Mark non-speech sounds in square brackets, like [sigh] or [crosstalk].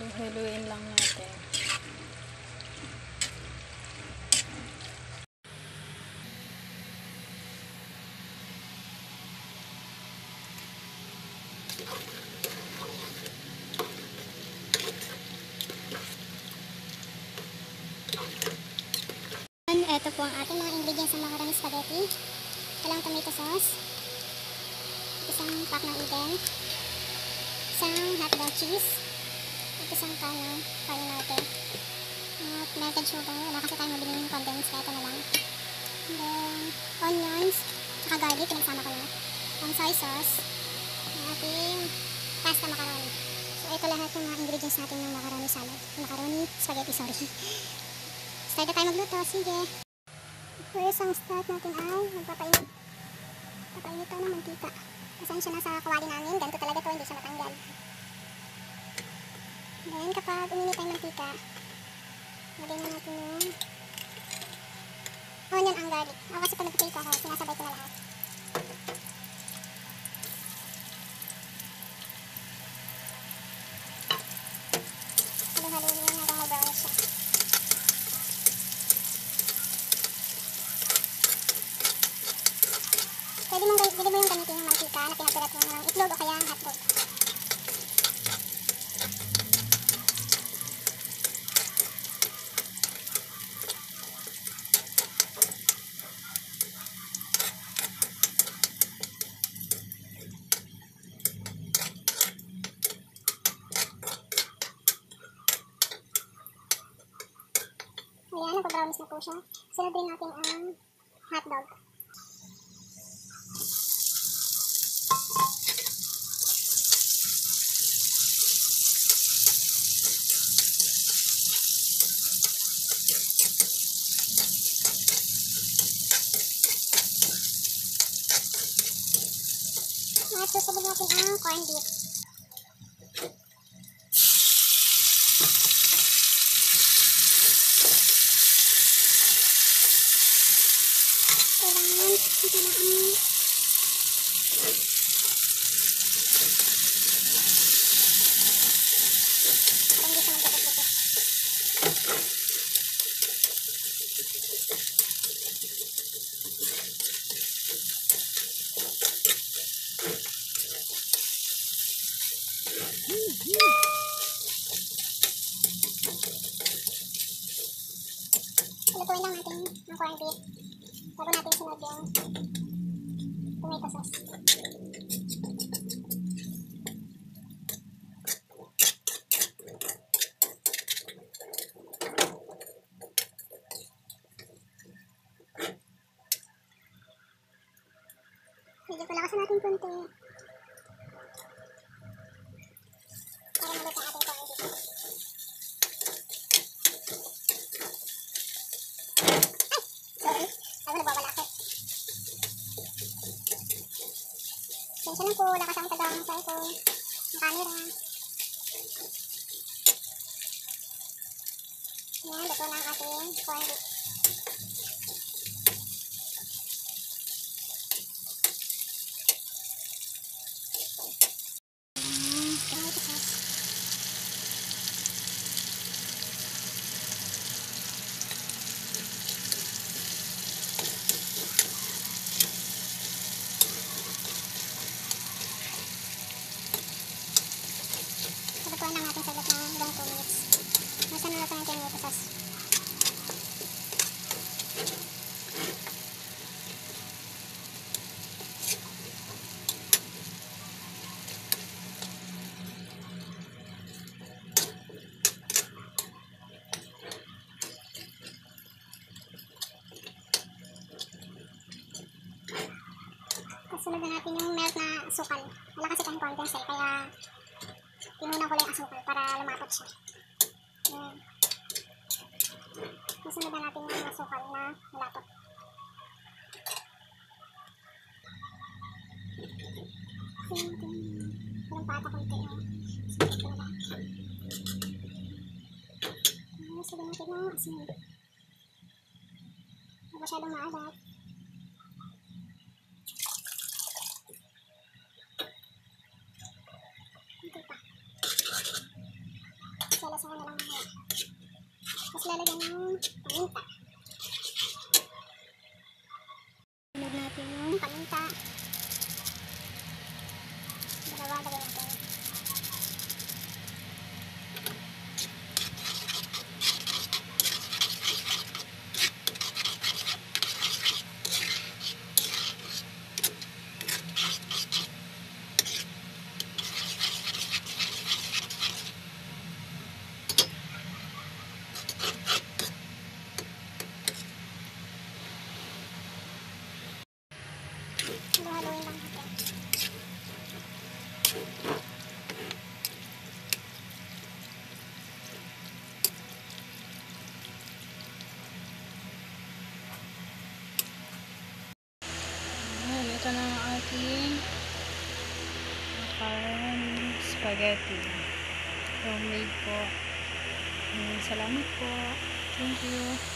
Haluin lang natin. Ito po ang ating mga ingredients ng macaroni spaghetti. Walang tomato sauce. Isang pack ng eden. Isang hotdog cheese. Isang can ng kayo natin. At melted sugar. Wala kasi tayong mabili ng condensed. Kaya ito na lang. And then, onions. Tsaka garlic. Pinagsama ko na. Ang soy sauce. Ang ating pasta macaroni. So, ito lahat yung mga ingredients natin ng macaroni salad. Macaroni spaghetti, sorry. [laughs] Start na tayo magluto. Sige. First, ang start natin ay magpapainit. Papainit tayo ng mantika. Pasensya na sa kawali namin. Ganito talaga to, hindi siya matanggal. Then, kapag uminit ang mantika, lagay na natin yung onion ang garlic. Ako kasi pag nagpapilito ako, sinasabay ko na lahat. Halo-halo yun hanggang mag-brown siya. Pwede mong pwede mo yung gamitin yung mantika na pinagpilat mo ng itlog o kaya hotdog. Ayan, nagpa-brownies na po siya. Sunod din natin ang hotdog. At susunod natin ang corned beef. Kailangan ito na ang parang hindi siya magdadagdagan. Lutuin lang natin ang corned. Bago natin sunod yung tomato sauce. Medyo palakasan natin konti. Para maluto ang ating corned beef. Sorry, ako nagbabalakit. Pasensya lang po, lakas ang tagang ang cellphone, ang camera. Yan, luto na ang ating corned beef. Mm, tomato sauce. Lutuan lang natin sa loob ng hanggang 2 minutes. Basta naluto natin yung tomato sauce. Kasunod na natin yung melt na sukal. Wala kasi tayong condensed eh, kaya Tinuna ko lang yung asukal para lumapot siya. Yan. Nasunod na natin yung asukal na malapot. Walang pata konti yung sinit ko na sabi natin ng asin. Masyadong maalat. Ito pa. natin yung paminta. Sunod natin yung paminta. Dalawa lagay natin. Halo-haloin lang natin. Ito na ang ating macaroni spaghetti. Homemade po. Maraming Salamat po. Thank you.